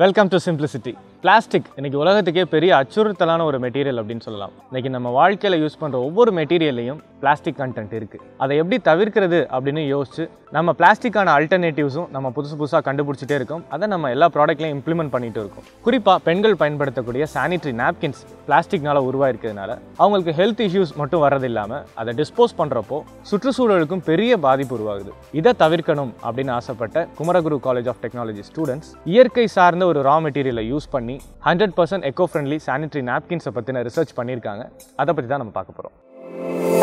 Welcome to simplicity plastic இன்னைக்கு உலகத்துக்கே பெரிய அச்சுறுத்தலான ஒரு மெட்டீரியல் அப்படின்னு சொல்லலாம். இன்னைக்கு நம்ம வாழ்க்கையில் யூஸ் பண்ணுற ஒவ்வொரு மெட்டீரியல்லையும் பிளாஸ்டிக் கண்டென்ட் இருக்குது அதை எப்படி தவிர்க்கிறது அப்படின்னு யோசிச்சு நம்ம பிளாஸ்டிக்கான அல்டர்னேட்டிவ்ஸும் நம்ம புதுசு புதுசாக கண்டுபிடிச்சிட்டே இருக்கோம். அதை நம்ம எல்லா ப்ராடக்ட்லையும் இம்ப்ளிமெண்ட் பண்ணிட்டு இருக்கோம். குறிப்பாக பெண்கள் பயன்படுத்தக்கூடிய சானிட்ரி நாப்கின்ஸ் பிளாஸ்டிக்னால உருவாயிருக்கிறதுனால அவங்களுக்கு ஹெல்த் இஷ்யூஸ் மட்டும் வர்றது இல்லாமல் அதை டிஸ்போஸ் பண்ணுறப்போ சுற்றுச்சூழலுக்கும் பெரிய பாதிப்பு உருவாகுது. இதை தவிர்க்கணும் அப்படின்னு ஆசைப்பட்ட Kumaraguru college of technology students இயற்கை சார்ந்த ஒரு ரா மெட்டீரியலை யூஸ் பண்ணி hundred percent eco friendly sanitary நாப்கின்ஸை பற்றின ரிசர்ச் பண்ணியிருக்காங்க. அதை பற்றி தான் நம்ம பார்க்க போகிறோம்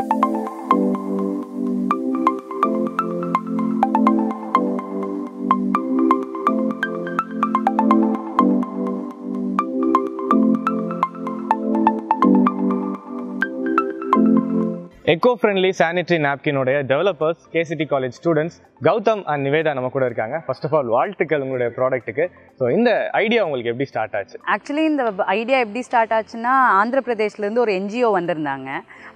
eco friendly sanitary நாப்கினுடைய developers KCT college students Gautham and Niveda நம்ம கூட இருக்காங்க. ஃபர்ஸ்ட் ஆஃப் ஆல் வாழ்த்துக்கள் உங்களுடைய ப்ராடக்ட்டுக்கு ஸோ இந்த ஐடியா உங்களுக்கு எப்படி ஸ்டார்ட் ஆச்சு? ஆக்சுவலி இந்த ஐடியா எப்படி ஸ்டார்ட் ஆச்சுன்னா ஆந்திர பிரதேஷ்லேருந்து ஒரு என்ஜிஓ வந்திருந்தாங்க.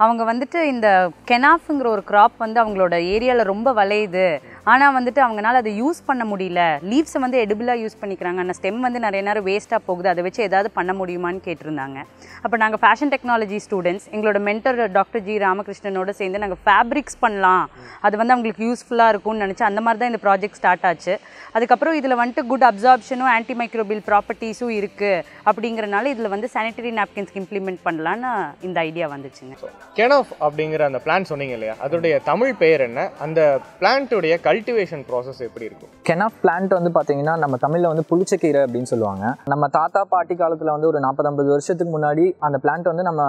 அவங்க வந்துட்டு இந்த கெனாஃப்ங்கிற ஒரு கிராப் வந்து அவங்களோட ஏரியாவில் ரொம்ப விளையுது. ஆனால் வந்துட்டு அவங்களால அதை யூஸ் பண்ண முடியல. லீவ்ஸை வந்து எடுபிளாக யூஸ் பண்ணிக்கிறாங்க. ஆனால் ஸ்டெம் வந்து நிறைய நேரம் வேஸ்ட்டாக போகுது. அதை வச்சு ஏதாவது பண்ண முடியுமான்னு கேட்டிருந்தாங்க. அப்போ நாங்கள் ஃபேஷன் டெக்னாலஜி ஸ்டூடெண்ட்ஸ் எங்களோட மென்டர் டாக்டர் ஜி ராமகிருஷ்ணனோட சேர்ந்து நாங்கள் ஃபேப்ரிக்ஸ் பண்ணலாம். அது வந்து அவங்களுக்கு யூஸ்ஃபுல்லாக இருக்கும்னு நினச்சி அந்த மாதிரி தான் இந்த ப்ராஜெக்ட் ஸ்டார்ட் ஆச்சு. அதுக்கப்புறம் இதில் வந்துட்டு குட் அப்சார்ப்ஷனும் ஆன்டி மைக்ரோபியல் ப்ராப்பர்ட்டிஸும் இருக்குது அப்படிங்கிறனால இதில் வந்து சானிட்டரி நாப்கின்ஸ்க்கு இம்ப்ளிமெண்ட் பண்ணலான்னு இந்த ஐடியா வந்துச்சுங்க. கெனாஃப் அப்படிங்கிற அந்த பிளான் சொன்னீங்க இல்லையா? அதோடைய தமிழ் பெயர் என்ன? அந்த பிளான்ட்டுடைய கல்டிவேஷன் ப்ராசஸ் எப்படி இருக்கும்? கெனாஃப் பிளான்ட் வந்து பார்த்தீங்கன்னா நம்ம தமிழில் வந்து புளிச்சக்கீரை அப்படின்னு சொல்லுவாங்க. நம்ம தாத்தா பாட்டி காலத்தில் வந்து ஒரு நாற்பது ஐம்பது வருஷத்துக்கு முன்னாடி அந்த பிளான்ட் வந்து நம்ம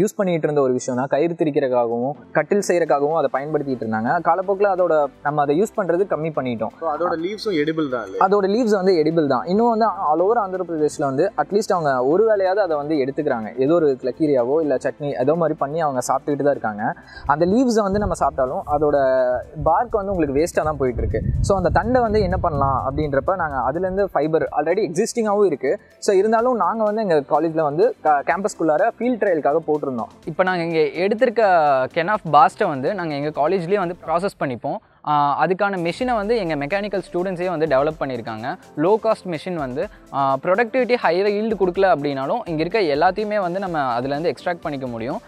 யூஸ் பண்ணிட்டு இருந்த ஒரு விஷயம் தான் கயிறு திரிக்கிறதுக்காகவும் கட்டில் செய்யறதுக்காகவும் அதை பயன்படுத்திட்டு இருந்தாங்க. காலப்போக்கில் அதோட நம்ம அதை யூஸ் பண்ணுறது கம்மி பண்ணிட்டோம். ஸோ அதோட லீவ்ஸும் எடிபிள் தான் அதோட லீவ்ஸ் வந்து எடிபிள் தான். இன்னும் வந்து ஆல் ஓவர் ஆந்திர பிரதேஷில் வந்து அட்லீஸ்ட் அவங்க ஒரு வேலையாவது அதை வந்து எடுத்துக்கிறாங்க. ஏதோ ஒரு கிளக்கீரியாவோ இல்லை சட்னி ஏதோ மாதிரி பண்ணி அவங்க சாப்பிட்டுக்கிட்டு தான் இருக்காங்க. அந்த லீவ்ஸை வந்து நம்ம சாப்பிட்டாலும் அதோட பார்க் வந்து உங்களுக்கு வேஸ்ட்டாக தான் போயிட்டுருக்கு. ஸோ அந்த தண்டை வந்து என்ன பண்ணலாம் அப்படின்றப்ப நாங்கள் அதுலேருந்து ஃபைபர் ஆல்ரெடி எக்ஸிஸ்டிங்காகவும் இருக்குது ஸோ இருந்தாலும் நாங்கள் வந்து எங்கள் காலேஜில் வந்து கேம்பஸ்குள்ளார ஃபீல்ட் ட்ரையலுக்காக போட்டிருந்தோம். இப்போ நாங்கள் இங்கே எடுத்திருக்க கென் ஆஃப் பாஸ்ட்டை வந்து நாங்கள் எங்கள் காலேஜ்லேயே வந்து ப்ராசஸ் பண்ணிப்போம். அதுக்கான மெஷினை வந்து எங்கள் மெக்கானிக்கல் ஸ்டூடெண்ட்ஸே வந்து டெவலப் பண்ணியிருக்காங்க. லோ காஸ்ட் மெஷின் வந்து ப்ரொடக்டிவிட்டி ஹையர் ஈல்டு கொடுக்கல அப்படின்னாலும் இங்கே இருக்க எல்லாத்தையுமே வந்து நம்ம அதுலேருந்து எக்ஸ்ட்ராக்ட் பண்ணிக்க முடியும்.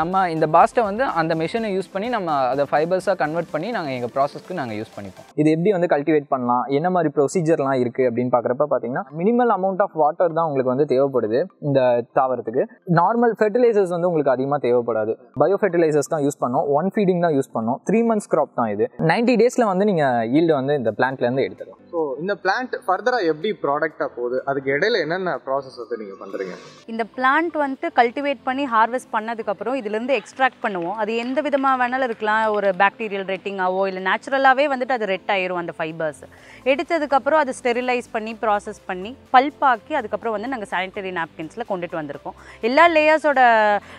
நம்ம இந்த பாஸ்ட்டை வந்து அந்த மிஷினை யூஸ் பண்ணி நம்ம அதை ஃபைபர்ஸாக கன்வெர்ட் பண்ணி நாங்கள் எங்கள் ப்ராசஸ்க்கு நாங்கள் யூஸ் பண்ணிப்போம். இது எப்படி வந்து கல்டிவேட் பண்ணலாம்? என்ன மாதிரி ப்ரொசீஜர்லாம் இருக்குது அப்படின்னு பார்க்குறப்ப பார்த்தீங்கன்னா மினிமல் அமௌண்ட் ஆஃப் வாட்டர் தான் உங்களுக்கு வந்து தேவைப்படுது இந்த தாவரத்துக்கு. நார்மல் ஃபெர்டிலைசர்ஸ் வந்து உங்களுக்கு அதிகமாக தேவைப்படாது. பயோ ஃபெர்டிலைசர்ஸ் தான் யூஸ் பண்ணோம் ஒன் ஃபீடிங் தான் யூஸ் பண்ணோம் த்ரீ மந்த்ஸ் க்ராப் தான் இது. நைன்டி டேஸில் வந்து நீங்கள் ஈல்டு வந்து இந்த பிளான்ட்லேருந்து எடுத்துக்கலாம். இந்த பிளான்ட் ஃபர்தராக எப்படி ப்ராடக்டாக போகுது? அதுக்கு இடையில என்னென்ன ப்ராசஸ் வந்து நீங்கள் பண்ணுறீங்க இந்த பிளான்ட் வந்துட்டு கல்டிவேட் பண்ணி ஹார்வெஸ்ட் பண்ணதுக்கப்புறம் இதுலேருந்து எக்ஸ்ட்ராக்ட் பண்ணுவோம். அது எந்த விதமாக வேணாலும் இருக்கலாம். ஒரு பாக்டீரியல் ரெட்டிங்காவோ இல்லை நேச்சுரலாகவே வந்துட்டு அது ரெட் ஆயிரும் அந்த ஃபைபர்ஸ் எடுத்ததுக்கப்புறம் அதை ஸ்டெரிலைஸ் பண்ணி ப்ராசஸ் பண்ணி பல்ப் ஆக்கி அதுக்கப்புறம் வந்து நாங்கள் சானிடரி நாப்கின்ஸில் கொண்டுட்டு வந்திருக்கோம். எல்லா லேயர்ஸோட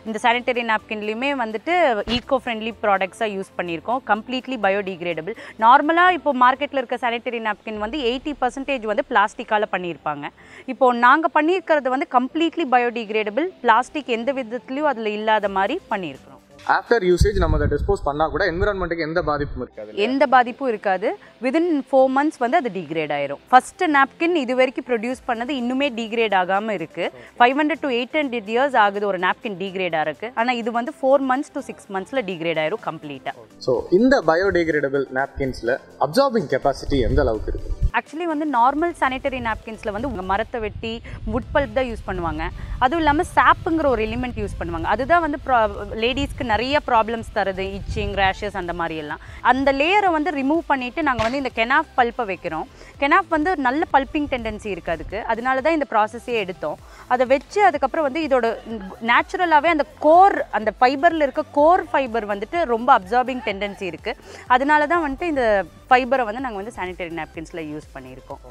இந்த சானிடரி நாப்கின்லேயுமே வந்துட்டு ஈகோ ஃப்ரெண்ட்லி ப்ராடக்ட்ஸாக யூஸ் பண்ணியிருக்கோம். கம்ப்ளீட்லி பயோடிகிரேடபிள் நார்மலாக இப்போ மார்க்கெட்டில் இருக்க சானிடரி நாப்கின் வந்து எயிட்டி பர்சன்டேஜ் வந்து பிளாஸ்டிக்கால் பண்ணியிருப்பாங்க. இப்போ நாங்கள் பண்ணியிருக்கிறது வந்து கம்ப்ளீட்லி பயோடிகிரேடபிள் பிளாஸ்டிக் எந்த விதத்துலையும் அதில் இல்லாத மாதிரி பண்ணியிருக்கிறோம். ஆஃப்டர் யூசேஜ் நம்ம அதை டிஸ்போஸ் பண்ணால் கூட என்விரான்மெண்ட்டுக்கு எந்த பாதிப்பும் இருக்காது? எந்த பாதிப்பும் இருக்காது. விதின் ஃபோர் மந்த்ஸ் வந்து அது டிகிரேட் ஆயிரும். ஃபர்ஸ்ட் நாப்கின் இது வரைக்கும் ப்ரொடியூஸ் பண்ணது இன்னுமே டிகிரேட் ஆகாமல் இருக்கு. Five hundred to eight hundred years ஆகுது ஒரு நாப்கின் டிகிரேட் ஆகிறதுக்கு ஆனால் இது வந்து ஃபோர் மந்த்ஸ் டு சிக்ஸ் மந்த்ஸில் டிகிரேட் ஆயிரும் கம்ப்ளீட்டாக ஸோ இந்த பயோடிகிரேடபிள் நாப்கின்ஸில் அப்சார்பிங் கெப்பாசிட்டி எந்த அளவுக்கு இருக்குது ஆக்சுவலி வந்து நார்மல் சானிட்டரி நாப்கின்ஸில் வந்து உங்கள் மரத்தை வெட்டி வுட் பல்ப் தான் யூஸ் பண்ணுவாங்க. அதுவும் இல்லாமல் சாப்புங்கிற ஒரு எலிமெண்ட் யூஸ் பண்ணுவாங்க. அதுதான் வந்து லேடிஸ்க்கு நிறைய ப்ராப்ளம்ஸ் தருது. இச்சிங் ரேஷஸ் அந்த மாதிரி எல்லாம். அந்த லேயரை வந்து ரிமூவ் பண்ணிவிட்டு நாங்கள் வந்து இந்த கெனாஃப் பல்ப்பை வைக்கிறோம். கெனாஃப் வந்து நல்ல பல்பிங் டெண்டன்சி இருக்குது அதுக்கு. அதனால தான் இந்த ப்ராசஸே எடுத்தோம். அதை வச்சு அதுக்கப்புறம் வந்து இதோட நேச்சுரலாகவே அந்த கோர் அந்த ஃபைபரில் இருக்க கோர் ஃபைபர் வந்துட்டு ரொம்ப அப்சார்பிங் டெண்டன்சி இருக்குது அதனால தான் வந்துட்டு இந்த ஃபைபரை வந்து நாங்கள் வந்து சானிட்டரி நாப்கின்ஸில் யூஸ் பண்ணியிருக்கோம்.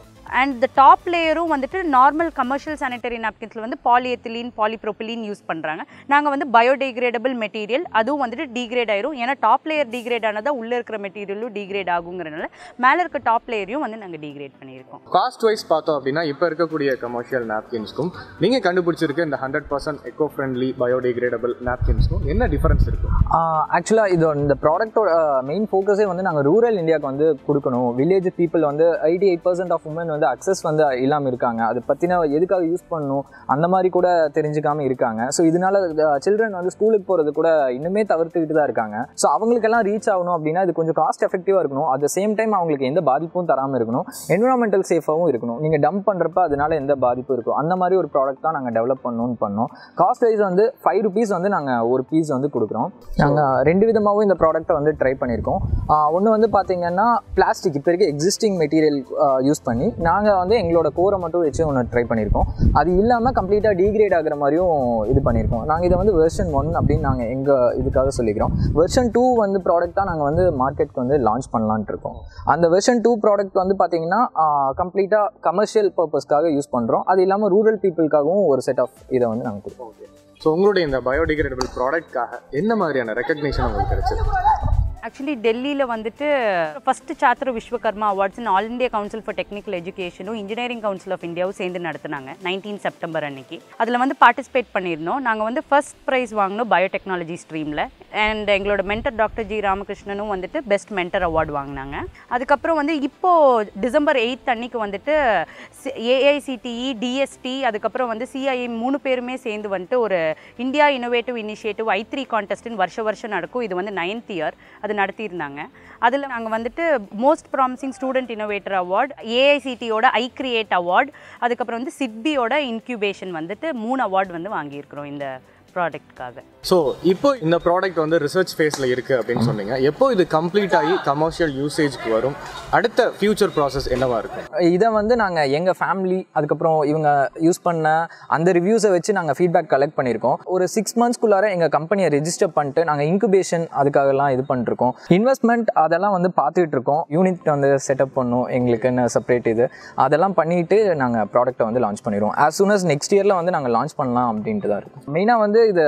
அண்ட் த டாப் லேயரும் வந்துட்டு நார்மல் கமர்ஷியல் சானிட்டரி நாப்கின்ஸில் வந்து பாலிஎத்திலீன் பாலிப்ரோபிலீன் யூஸ் பண்ணுறாங்க நாங்கள் வந்து பயோடிகிரேடபிள் மெட்டீரியல் அதுவும் வந்துட்டு டிகிரேட் ஆயிரும். ஏன்னா டாப் லேயர் டிகிரேட் ஆனதா உள்ளே இருக்கிற மெட்டீரியலும் டிகிரேட் ஆகுங்கிறனால மேலே இருக்க டாப் லேயரையும் வந்து நாங்கள் டிகிரேட் பண்ணியிருக்கோம். காஸ்ட் வைஸ் பார்த்தோம் அப்படின்னா இப்போ இருக்கக்கூடிய கமர்ஷியல் நாப்கின்ஸ்க்கும் நீங்கள் கண்டுபிடிச்சிருக்க இந்த hundred percent eco friendly biodegradable நாப்கின்ஸ்க்கும் என்ன டிஃபரன்ஸ் இருக்கும் ஆக்சுவலாக இது இந்த ப்ராடக்ட்டோட மெயின் ஃபோக்கஸே வந்து நாங்கள் ரூரல் இந்தியாவுக்கு வந்து கொடுக்கணும். வில்லேஜ் பீப்புள் வந்து eighty eight percent of women வந்து அக்சஸ் வந்து இல்லாமல் இருக்காங்க. அதை பற்றின எதுக்காக யூஸ் பண்ணணும்? அந்த மாதிரி கூட தெரிஞ்சுக்காமல் இருக்காங்க. ஸோ இதனால சில்ட்ரன் வந்து ஸ்கூலுக்கு போகிறது கூட இன்னுமே தவிர்த்துக்கிட்டு தான் இருக்காங்க. ஸோ அவங்களுக்கெல்லாம் ரீச் ஆகணும் அப்படின்னா இது கொஞ்சம் காஸ்ட் எஃபெக்டிவாக இருக்கணும். அட் த சேம் டைம் அவங்களுக்கு எந்த பாதிப்பும் தராமல் இருக்கணும். என்விரான்மெண்டல் சேஃபாகவும் இருக்கணும். நீங்கள் டம்ப் பண்ணுறப்ப அதனால எந்த பாதிப்பும் இருக்கும். அந்த மாதிரி ஒரு ப்ராடக்ட் தான் நாங்கள் டெவலப் பண்ணணும்னு பண்ணோம். காஸ்ட் வைஸ் வந்து ஃபைவ் ருபீஸ் வந்து நாங்கள் ஒரு பீஸ் வந்து கொடுக்குறோம். நாங்கள் ரெண்டு விதமாகவும் இந்த ப்ராடக்ட்டை வந்து ட்ரை பண்ணியிருக்கோம். ஒன்று வந்து பார்த்தீங்கன்னா பிளாஸ்டிக் இப்போ இருக்க எக்ஸிஸ்டிங் மெட்டீரியல் யூஸ் பண்ணி நாங்கள் வந்து எங்களோட கோரை மட்டும் வச்சு ஒன்று ட்ரை பண்ணியிருக்கோம் அது இல்லாமல் கம்ப்ளீட்டாக டீக்ரேட் ஆகுற மாதிரியும் இது பண்ணியிருக்கோம் நாங்கள் இதை வந்து வெர்ஷன் ஒன் அப்படின்னு நாங்கள் எங்கள் இதுக்காக சொல்லிக்கிறோம். வெர்ஷன் டூ வந்து ப்ராடக்ட் தான் நாங்கள் வந்து மார்க்கெட்க்கு வந்து லான்ச் பண்ணலான்ட்டு இருக்கோம். அந்த வெர்ஷன் டூ ப்ராடக்ட் வந்து பார்த்தீங்கன்னா கம்ப்ளீட்டாக கமர்ஷியல் பர்பஸ்க்காக யூஸ் பண்ணுறோம் அது இல்லாமல் ரூரல் பீப்புளுக்காகவும் ஒரு செட் ஆஃப் இதை வந்து நாங்கள் கொடுப்போம். ஸோ உங்களுடைய இந்த பயோடிகிரேடபிள் ப்ராடக்ட்காக என்ன மாதிரியான ரெக்கக்னிஷன் உங்களுக்கு கிடைச்சது ஆக்சுவலி டெல்லியில் வந்துட்டு first Chhatra Vishwakarma awards all India council for technical எஜுகேஷனும் engineering council of இந்தியாவும் சேர்ந்து நடத்துனாங்க நைன்டீன் செப்டம்பர் அன்னைக்கு. அதில் வந்து பார்ட்டிசிபேட் பண்ணியிருந்தோம். நாங்கள் வந்து ஃபர்ஸ்ட் ப்ரைஸ் வாங்கினோம் பயோடெக்னாலஜி ஸ்ட்ரீமில் அண்ட் எங்களோட மென்டர் டாக்டர் ஜி ராமகிருஷ்ணனும் வந்துட்டு பெஸ்ட் மென்டர் அவார்டு வாங்கினாங்க. அதுக்கப்புறம் வந்து இப்போது டிசம்பர் எயித் அன்னைக்கு வந்துட்டு ஏஐசிடிஇ டிஎஸ்டி அதுக்கப்புறம் வந்து சிஐஏ மூணு பேருமே சேர்ந்து வந்துட்டு ஒரு India innovative initiative I three கான்டெஸ்ட்னு வருஷ வருஷம் நடக்கும். இது வந்து நைன்த் இயர் அது நடத்தியிருந்தாங்க. அதில் நாங்கள் வந்துட்டு most promising student innovator award ஏஐசிடியோட I create award அதுக்கப்புறம் வந்து சிட்பியோட இன்க்யூபேஷன் வந்துட்டு மூணு அவார்டு வந்து வாங்கியிருக்கிறோம் இந்த ப்ராடக்ட்காக ஸோ இப்போ இந்த ப்ராடக்ட் வந்து ரிசர்ச் ஃபேஸில் இருக்குது அப்படின்னு சொன்னீங்க. எப்போ இது கம்ப்ளீட் ஆகி கமர்ஷியல் யூசேஜ்க்கு வரும்? அடுத்த ஃபியூச்சர் ப்ராசஸ் என்னவா இருக்கும்? இதை வந்து நாங்கள் எங்கள் ஃபேமிலி அதுக்கப்புறம் இவங்க யூஸ் பண்ண அந்த ரிவ்யூஸை வச்சு நாங்கள் ஃபீட்பேக் கலெக்ட் பண்ணியிருக்கோம். ஒரு சிக்ஸ் மந்த்ஸ்க்குள்ளார எங்கள் கம்பெனியை ரெஜிஸ்டர் பண்ணிட்டு நாங்கள் இன்குபேஷன் அதுக்காகலாம் இது பண்ணிருக்கோம். இன்வெஸ்ட்மெண்ட் அதெல்லாம் வந்து பார்த்துட்டு இருக்கோம் யூனிட் வந்து செட்டப் பண்ணோம் எங்களுக்குன்னு செப்பரேட் இது. அதெல்லாம் பண்ணிட்டு நாங்கள் ப்ராடக்ட்டை வந்து லான்ச் பண்ணிடுவோம் ஆஸ் சூன் அஸ் நெக்ஸ்ட் இயரில் வந்து நாங்கள் லான்ச் பண்ணலாம் அப்படின்ட்டு தான் இருக்கும். மெயினாக வந்து இது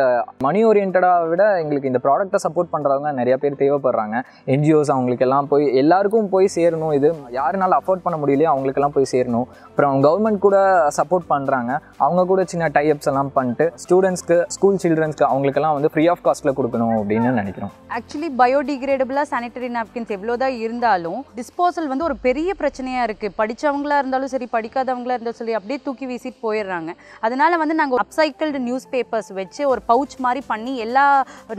மணி ஓரியன்டாக விட எங்களுக்கு இந்த ப்ராடக்ட்டை சப்போர்ட் பண்ணுறவங்க நிறைய பேர் தேவைப்படுறாங்க. என்ஜிஓஸ் அவங்களுக்கு எல்லாம் போய் எல்லாருக்கும் போய் சேரணும். இது யாருனால அஃபோர்ட் பண்ண முடியலையோ அவங்களுக்கெல்லாம் போய் சேரணும். அப்புறம் கவர்மெண்ட் கூட சப்போர்ட் பண்ணுறாங்க அவங்க கூட சின்ன டைப்ஸ் எல்லாம் பண்ணிட்டு ஸ்டூடெண்ட்ஸ்க்கு ஸ்கூல் சில்ட்ரன்ஸ்க்கு அவங்களுக்கெல்லாம் வந்து ஃப்ரீ ஆஃப் காஸ்ட்டில் கொடுக்கணும் அப்படின்னு நினைக்கிறோம். ஆக்சுவலி பயோடிகிரேடபிளாக சானிட்டரி நாப்கின்ஸ் எவ்வளோதான் இருந்தாலும் டிஸ்போசல் வந்து ஒரு பெரிய பிரச்சனையாக இருக்குது படித்தவங்களா இருந்தாலும் சரி படிக்காதவங்களா இருந்தாலும் சரி அப்படியே தூக்கி வீசிட்டு போயிடுறாங்க. அதனால வந்து நாங்கள் அப்சைக்கிள்டு நியூஸ் பேப்பர்ஸ் வச்சு ஒரு பவுச் மாதிரி பண்ணி எல்லா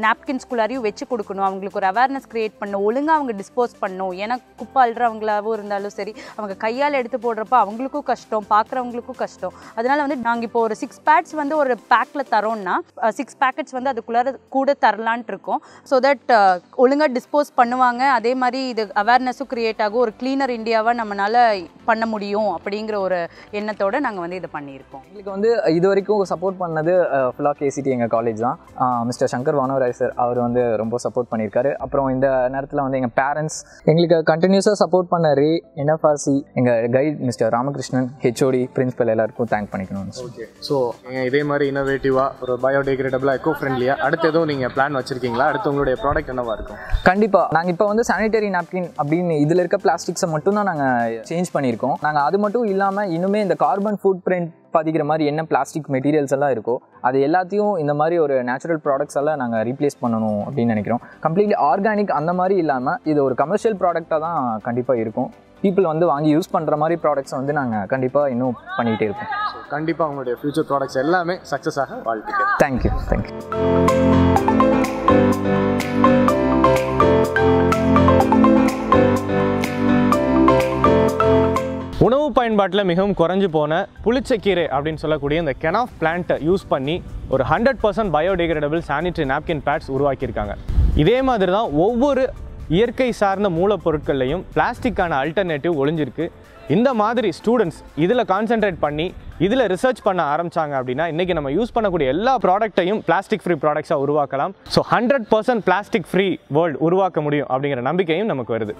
நாப்கின்ஸ்குள்ளாரையும் வச்சு கொடுக்கணும். அவங்களுக்கு ஒரு அவேர்னஸ் க்ரியேட் பண்ணணும். ஒழுங்காக அவங்க டிஸ்போஸ் பண்ணணும். ஏன்னா குப்பை அழுறவங்களாகவும் இருந்தாலும் சரி அவங்க கையால் எடுத்து போடுறப்ப அவங்களுக்கும் கஷ்டம் பார்க்குறவங்களுக்கும் கஷ்டம். அதனால் வந்து நாங்கள் இப்போ ஒரு சிக்ஸ் பேட்ஸ் வந்து ஒரு பேக்கில் தரோம்னா சிக்ஸ் பேக்கெட்ஸ் வந்து அதுக்குள்ளார கூட தரலான்ட்டு இருக்கோம். ஸோ தட் ஒழுங்காக டிஸ்போஸ் பண்ணுவாங்க. அதே மாதிரி இது அவேர்னஸும் க்ரியேட் ஆகும். ஒரு க்ளீனர் இந்தியாவை நம்மளால் பண்ண முடியும் அப்படிங்கிற ஒரு எண்ணத்தோட நாங்கள் வந்து இதை பண்ணியிருக்கோம். எங்களுக்கு வந்து இது வரைக்கும் சப்போர்ட் பண்ணது ஃபுல்லாக கேசிடி எங்கள் காலேஜ் தான். மிஸ்டர் சங்கர் வானவராய் சார் அவர் வந்து ரொம்ப சப்போர்ட் பண்ணியிருக்காரு அப்புறம் இந்த நேரத்தில் வந்து எங்கள் பேரண்ட்ஸ் எங்களுக்கு கண்டினியூஸாக சப்போர்ட் பண்ண ரே என்எஃப்ஆர்சி எங்கள் guide mister Ramakrishnan HOD principal எல்லாருக்கும் தேங்க் பண்ணிக்கணும் ஓகே ஸோ இதே மாதிரி இன்னோவேட்டிவாக ஒரு பயோடிகிரேடபிளாக எக்கோ ஃப்ரெண்ட்லியாக அடுத்து எதுவும் நீங்கள் பிளான் வச்சிருக்கீங்களா? அடுத்து உங்களுடைய ப்ராடக்ட் என்னவா இருக்கும்? கண்டிப்பாக நாங்கள் இப்போ வந்து சானிடரி நாப்கின் அப்படின்னு இதில் இருக்க பிளாஸ்டிக்ஸை மட்டும் தான் நாங்கள் சேஞ்ச் பண்ணியிருக்கோம். நாங்கள் அது மட்டும் இல்லாமல் இன்னுமே இந்த கார்பன் ஃபுட் பிரிண்ட் பதிக்கிற மாதிரி என்ன பிளாஸ்டிக் மெட்டீரியல்ஸ் எல்லாம் இருக்கோ அது எல்லாத்தையும் இந்த மாதிரி ஒரு நேச்சுரல் ப்ராடக்ட்ஸ் எல்லாம் நாங்கள் ரீப்ளேஸ் பண்ணணும் அப்படின்னு நினைக்கிறோம். கம்ப்ளீட்லி ஆர்கானிக் அந்த மாதிரி இல்லாமல் இது ஒரு கமர்ஷியல் ப்ராடக்டாக தான் கண்டிப்பாக இருக்கும். பீப்புள் வந்து வாங்கி யூஸ் பண்ணுற மாதிரி ப்ராடக்ட்ஸ் வந்து நாங்கள் கண்டிப்பாக இன்னும் பண்ணிகிட்டே இருப்போம். ஸோ கண்டிப்பாக உங்களுடைய ஃபியூச்சர் ப்ராடக்ட்ஸ் எல்லாமே சக்ஸஸ் ஆக வாழ்த்துக்கள். தேங்க்யூ தேங்க்யூ உணவு பயன்பாட்டில் மிகவும் குறைஞ்சு போன புளிச்சக்கீரை அப்படின்னு சொல்லக்கூடிய இந்த கெனாஃப் பிளான்ட்டை யூஸ் பண்ணி ஒரு hundred percent biodegradable sanitary napkin pads உருவாக்கியிருக்காங்க. இதே மாதிரி தான் ஒவ்வொரு இயற்கை சார்ந்த மூலப்பொருட்கள்லையும் பிளாஸ்டிக்கான அல்டர்னேட்டிவ் ஒளிஞ்சிருக்கு. இந்த மாதிரி ஸ்டூடெண்ட்ஸ் இதில் கான்சென்ட்ரேட் பண்ணி இதில் ரிசர்ச் பண்ண ஆரம்பிச்சாங்க அப்படின்னா இன்றைக்கி நம்ம யூஸ் பண்ணக்கூடிய எல்லா ப்ராடக்ட்டையும் பிளாஸ்டிக் ஃப்ரீ ப்ராடக்ட்ஸாக உருவாக்கலாம். So hundred percent plastic free world உருவாக்க முடியும் அப்படிங்கிற நம்பிக்கையும் நமக்கு வருது.